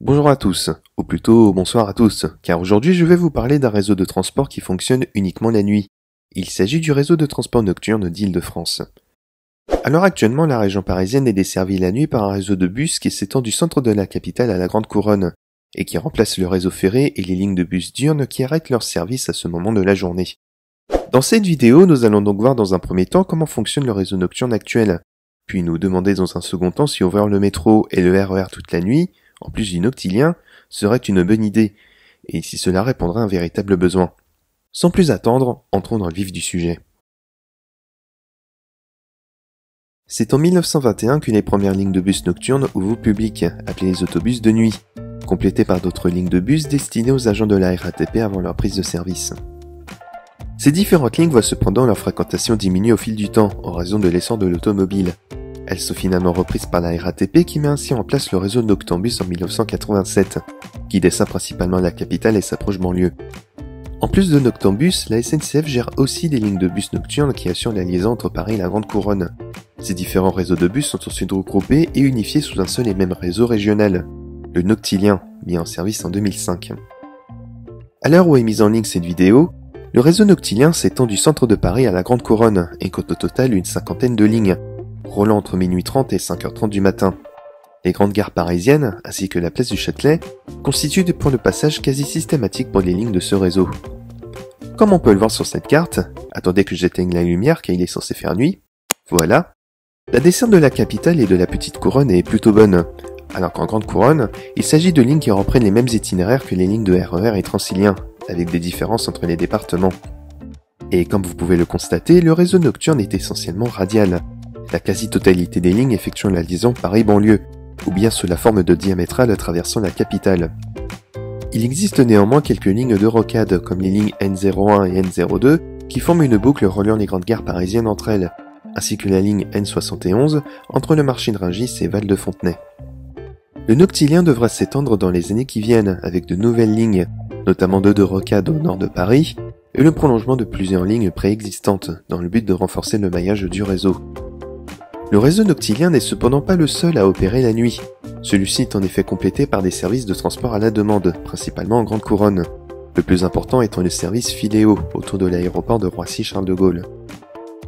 Bonjour à tous, ou plutôt bonsoir à tous, car aujourd'hui je vais vous parler d'un réseau de transport qui fonctionne uniquement la nuit. Il s'agit du réseau de transport nocturne d'Île-de-France. Alors actuellement, la région parisienne est desservie la nuit par un réseau de bus qui s'étend du centre de la capitale à la Grande Couronne, et qui remplace le réseau ferré et les lignes de bus diurnes qui arrêtent leur service à ce moment de la journée. Dans cette vidéo, nous allons donc voir dans un premier temps comment fonctionne le réseau nocturne actuel, puis nous demander dans un second temps si ouvrir le métro et le RER e toute la nuit, en plus du noctilien, serait une bonne idée, et si cela répondrait à un véritable besoin. Sans plus attendre, entrons dans le vif du sujet. C'est en 1921 que les premières lignes de bus nocturnes ouvrent au public, appelées les autobus de nuit, complétées par d'autres lignes de bus destinées aux agents de la RATP avant leur prise de service. Ces différentes lignes voient cependant leur fréquentation diminuer au fil du temps en raison de l'essor de l'automobile, elles sont finalement reprises par la RATP qui met ainsi en place le réseau Noctambus en 1987, qui dessert principalement la capitale et s'approche banlieue. En plus de Noctambus, la SNCF gère aussi des lignes de bus nocturnes qui assurent la liaison entre Paris et la Grande Couronne. Ces différents réseaux de bus sont ensuite regroupés et unifiés sous un seul et même réseau régional, le Noctilien, mis en service en 2005. À l'heure où est mise en ligne cette vidéo, le réseau Noctilien s'étend du centre de Paris à la Grande Couronne et compte au total une cinquantaine de lignes, roulant entre minuit 30 et 5h30 du matin. Les grandes gares parisiennes, ainsi que la place du Châtelet, constituent des points de passage quasi systématiques pour les lignes de ce réseau. Comme on peut le voir sur cette carte, attendez que j'éteigne la lumière car il est censé faire nuit, voilà, la desserte de la capitale et de la petite couronne est plutôt bonne, alors qu'en grande couronne, il s'agit de lignes qui reprennent les mêmes itinéraires que les lignes de RER e et Transilien, avec des différences entre les départements. Et comme vous pouvez le constater, le réseau nocturne est essentiellement radial, la quasi-totalité des lignes effectuant la liaison Paris-banlieue, ou bien sous la forme de diamétrales traversant la capitale. Il existe néanmoins quelques lignes de rocade, comme les lignes N01 et N02, qui forment une boucle reliant les grandes gares parisiennes entre elles, ainsi que la ligne N71 entre le marché de Rungis et Val-de-Fontenay. Le noctilien devra s'étendre dans les années qui viennent, avec de nouvelles lignes, notamment deux de rocade au nord de Paris, et le prolongement de plusieurs lignes préexistantes, dans le but de renforcer le maillage du réseau. Le réseau noctilien n'est cependant pas le seul à opérer la nuit. Celui-ci est en effet complété par des services de transport à la demande, principalement en Grande Couronne. Le plus important étant le service Filéo, autour de l'aéroport de Roissy-Charles de Gaulle.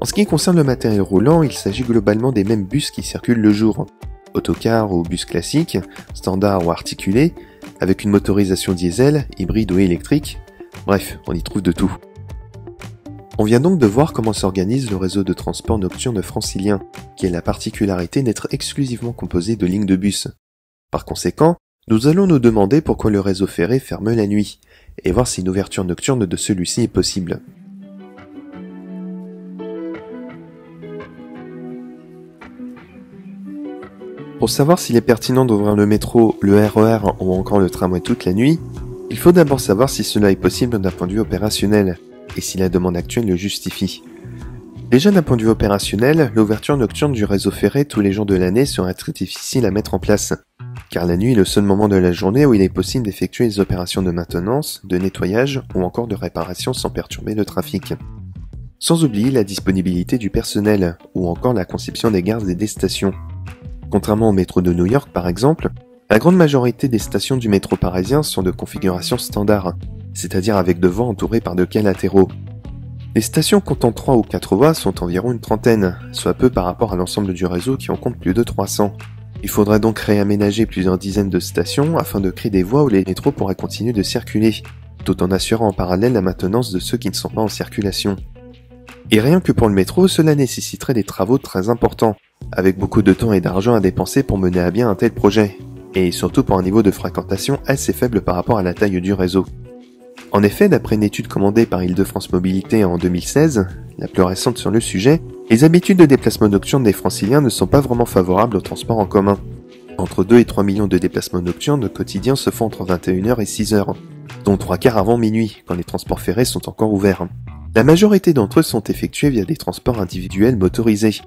En ce qui concerne le matériel roulant, il s'agit globalement des mêmes bus qui circulent le jour. Autocar ou bus classique, standard ou articulé, avec une motorisation diesel, hybride ou électrique. Bref, on y trouve de tout. On vient donc de voir comment s'organise le réseau de transport nocturne francilien, qui a la particularité d'être exclusivement composé de lignes de bus. Par conséquent, nous allons nous demander pourquoi le réseau ferré ferme la nuit, et voir si une ouverture nocturne de celui-ci est possible. Pour savoir s'il est pertinent d'ouvrir le métro, le RER e ou encore le tramway toute la nuit, il faut d'abord savoir si cela est possible d'un point de vue opérationnel, et si la demande actuelle le justifie. Déjà d'un point de vue opérationnel, l'ouverture nocturne du réseau ferré tous les jours de l'année serait très difficile à mettre en place, car la nuit est le seul moment de la journée où il est possible d'effectuer les opérations de maintenance, de nettoyage ou encore de réparation sans perturber le trafic. Sans oublier la disponibilité du personnel, ou encore la conception des gares et des stations. Contrairement au métro de New York par exemple, la grande majorité des stations du métro parisien sont de configuration standard, c'est-à-dire avec de voies entourées par de quais latéraux. Les stations comptant 3 ou 4 voies sont environ une trentaine, soit peu par rapport à l'ensemble du réseau qui en compte plus de 300. Il faudrait donc réaménager plusieurs dizaines de stations afin de créer des voies où les métros pourraient continuer de circuler, tout en assurant en parallèle la maintenance de ceux qui ne sont pas en circulation. Et rien que pour le métro, cela nécessiterait des travaux très importants, avec beaucoup de temps et d'argent à dépenser pour mener à bien un tel projet, et surtout pour un niveau de fréquentation assez faible par rapport à la taille du réseau. En effet, d'après une étude commandée par Île-de-France Mobilité en 2016, la plus récente sur le sujet, les habitudes de déplacement nocturne des franciliens ne sont pas vraiment favorables au transport en commun. Entre 2 et 3 millions de déplacements nocturnes quotidiens se font entre 21h et 6h, dont trois quarts avant minuit, quand les transports ferrés sont encore ouverts. La majorité d'entre eux sont effectués via des transports individuels motorisés,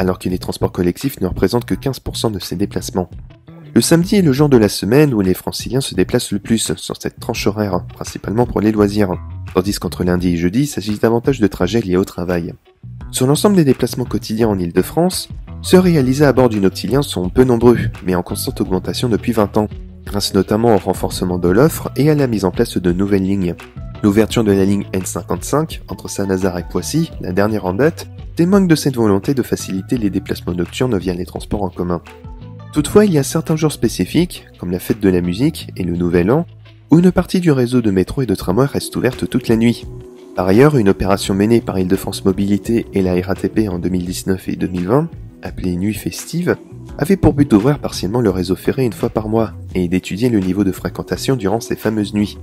alors que les transports collectifs ne représentent que 15% de ces déplacements. Le samedi est le jour de la semaine où les franciliens se déplacent le plus sur cette tranche horaire, principalement pour les loisirs, tandis qu'entre lundi et jeudi, il s'agit davantage de trajets liés au travail. Sur l'ensemble des déplacements quotidiens en Ile-de-France, ceux réalisés à bord du Noctilien sont peu nombreux, mais en constante augmentation depuis 20 ans, grâce notamment au renforcement de l'offre et à la mise en place de nouvelles lignes. L'ouverture de la ligne N55 entre Saint-Lazare et Poissy, la dernière en date, témoigne de cette volonté de faciliter les déplacements nocturnes via les transports en commun. Toutefois, il y a certains jours spécifiques, comme la fête de la musique et le Nouvel An, où une partie du réseau de métro et de tramway reste ouverte toute la nuit. Par ailleurs, une opération menée par Île-de-France Mobilité et la RATP en 2019 et 2020, appelée Nuit Festive, avait pour but d'ouvrir partiellement le réseau ferré une fois par mois et d'étudier le niveau de fréquentation durant ces fameuses nuits.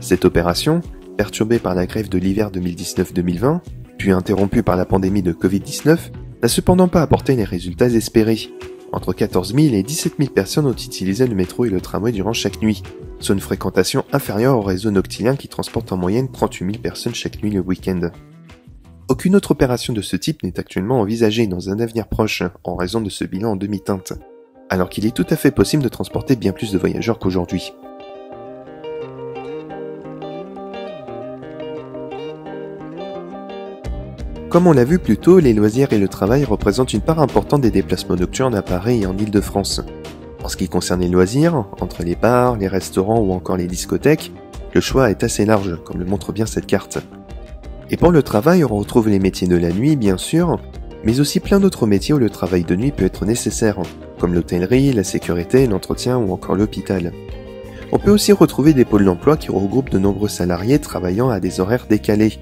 Cette opération, perturbée par la grève de l'hiver 2019-2020, puis interrompue par la pandémie de Covid-19, n'a cependant pas apporté les résultats espérés. Entre 14 000 et 17 000 personnes ont utilisé le métro et le tramway durant chaque nuit, soit une fréquentation inférieure au réseau noctilien qui transporte en moyenne 38 000 personnes chaque nuit le week-end. Aucune autre opération de ce type n'est actuellement envisagée dans un avenir proche en raison de ce bilan en demi-teinte, alors qu'il est tout à fait possible de transporter bien plus de voyageurs qu'aujourd'hui. Comme on l'a vu plus tôt, les loisirs et le travail représentent une part importante des déplacements nocturnes à Paris et en Ile-de-France. En ce qui concerne les loisirs, entre les bars, les restaurants ou encore les discothèques, le choix est assez large, comme le montre bien cette carte. Et pour le travail, on retrouve les métiers de la nuit, bien sûr, mais aussi plein d'autres métiers où le travail de nuit peut être nécessaire, comme l'hôtellerie, la sécurité, l'entretien ou encore l'hôpital. On peut aussi retrouver des pôles d'emploi qui regroupent de nombreux salariés travaillant à des horaires décalés,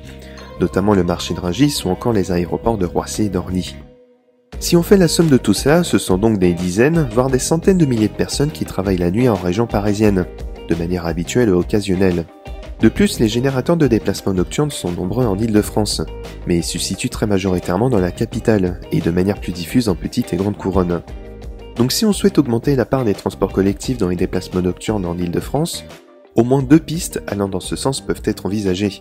notamment le marché de Rungis ou encore les aéroports de Roissy et d'Orly. Si on fait la somme de tout ça, ce sont donc des dizaines, voire des centaines de milliers de personnes qui travaillent la nuit en région parisienne, de manière habituelle ou occasionnelle. De plus, les générateurs de déplacement nocturnes sont nombreux en Ile-de-France, mais se situent très majoritairement dans la capitale, et de manière plus diffuse en petite et grande couronne. Donc si on souhaite augmenter la part des transports collectifs dans les déplacements nocturnes en Ile-de-France, au moins deux pistes allant dans ce sens peuvent être envisagées.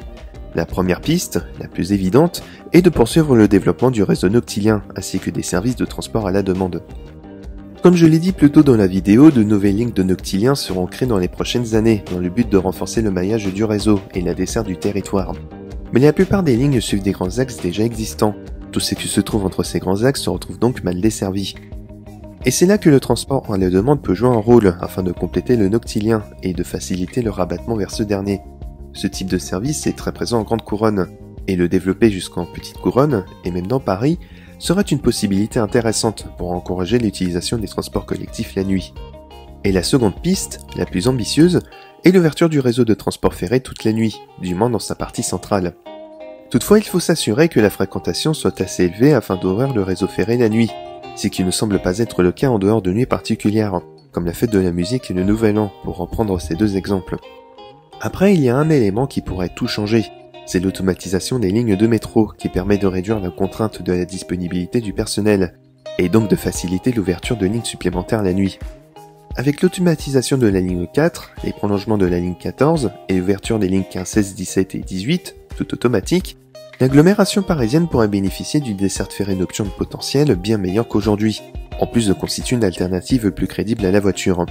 La première piste, la plus évidente, est de poursuivre le développement du réseau noctilien ainsi que des services de transport à la demande. Comme je l'ai dit plus tôt dans la vidéo, de nouvelles lignes de noctilien seront créées dans les prochaines années dans le but de renforcer le maillage du réseau et la desserte du territoire. Mais la plupart des lignes suivent des grands axes déjà existants. Tout ce qui se trouve entre ces grands axes se retrouve donc mal desservi. Et c'est là que le transport à la demande peut jouer un rôle afin de compléter le noctilien et de faciliter le rabattement vers ce dernier. Ce type de service est très présent en grande couronne, et le développer jusqu'en petite couronne, et même dans Paris, serait une possibilité intéressante pour encourager l'utilisation des transports collectifs la nuit. Et la seconde piste, la plus ambitieuse, est l'ouverture du réseau de transport ferré toute la nuit, du moins dans sa partie centrale. Toutefois, il faut s'assurer que la fréquentation soit assez élevée afin d'ouvrir le réseau ferré la nuit, ce qui ne semble pas être le cas en dehors de nuits particulières, comme la fête de la musique et le Nouvel An, pour reprendre ces deux exemples. Après, il y a un élément qui pourrait tout changer. C'est l'automatisation des lignes de métro qui permet de réduire la contrainte de la disponibilité du personnel et donc de faciliter l'ouverture de lignes supplémentaires la nuit. Avec l'automatisation de la ligne 4, les prolongements de la ligne 14 et l'ouverture des lignes 15, 16, 17 et 18, tout automatique, l'agglomération parisienne pourrait bénéficier d'une desserte ferrée nocturne potentielle bien meilleure qu'aujourd'hui, en plus de constituer une alternative plus crédible à la voiture.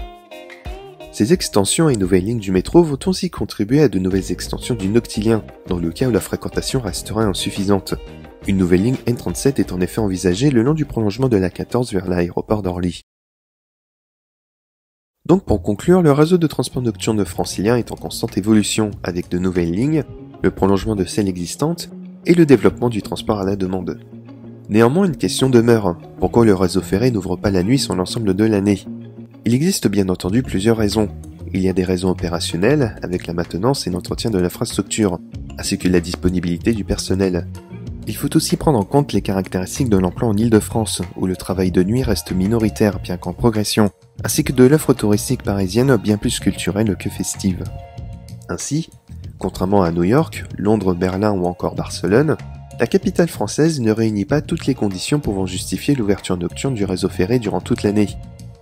Ces extensions et nouvelles lignes du métro vont aussi contribuer à de nouvelles extensions du noctilien, dans le cas où la fréquentation resterait insuffisante. Une nouvelle ligne N37 est en effet envisagée le long du prolongement de la 14 vers l'aéroport d'Orly. Donc pour conclure, le réseau de transport nocturne francilien est en constante évolution, avec de nouvelles lignes, le prolongement de celles existantes, et le développement du transport à la demande. Néanmoins, une question demeure. Pourquoi le réseau ferré n'ouvre pas la nuit sur l'ensemble de l'année? Il existe bien entendu plusieurs raisons. Il y a des raisons opérationnelles, avec la maintenance et l'entretien de l'infrastructure, ainsi que la disponibilité du personnel. Il faut aussi prendre en compte les caractéristiques de l'emploi en Ile-de-France, où le travail de nuit reste minoritaire bien qu'en progression, ainsi que de l'offre touristique parisienne bien plus culturelle que festive. Ainsi, contrairement à New York, Londres, Berlin ou encore Barcelone, la capitale française ne réunit pas toutes les conditions pouvant justifier l'ouverture nocturne du réseau ferré durant toute l'année,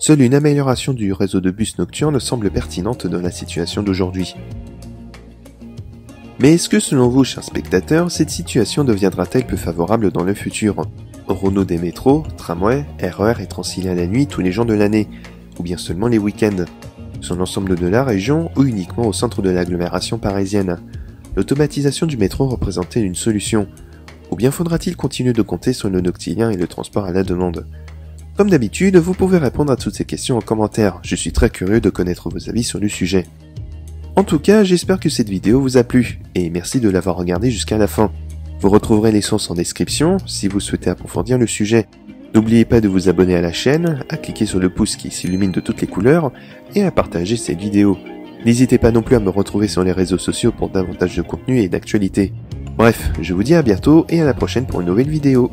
Seule une amélioration du réseau de bus nocturnes semble pertinente dans la situation d'aujourd'hui. Mais est-ce que selon vous, chers spectateurs, cette situation deviendra-t-elle plus favorable dans le futur? Aurons-nous des métros, tramways, RER et Transilien la nuit tous les jours de l'année, ou bien seulement les week-ends? Sur l'ensemble de la région ou uniquement au centre de l'agglomération parisienne? L'automatisation du métro représente-t-elle une solution Ou bien faudra-t-il continuer de compter sur le noctilien et le transport à la demande? Comme d'habitude, vous pouvez répondre à toutes ces questions en commentaire, je suis très curieux de connaître vos avis sur le sujet. En tout cas, j'espère que cette vidéo vous a plu, et merci de l'avoir regardée jusqu'à la fin. Vous retrouverez les sources en description si vous souhaitez approfondir le sujet. N'oubliez pas de vous abonner à la chaîne, à cliquer sur le pouce qui s'illumine de toutes les couleurs, et à partager cette vidéo. N'hésitez pas non plus à me retrouver sur les réseaux sociaux pour davantage de contenu et d'actualité. Bref, je vous dis à bientôt et à la prochaine pour une nouvelle vidéo.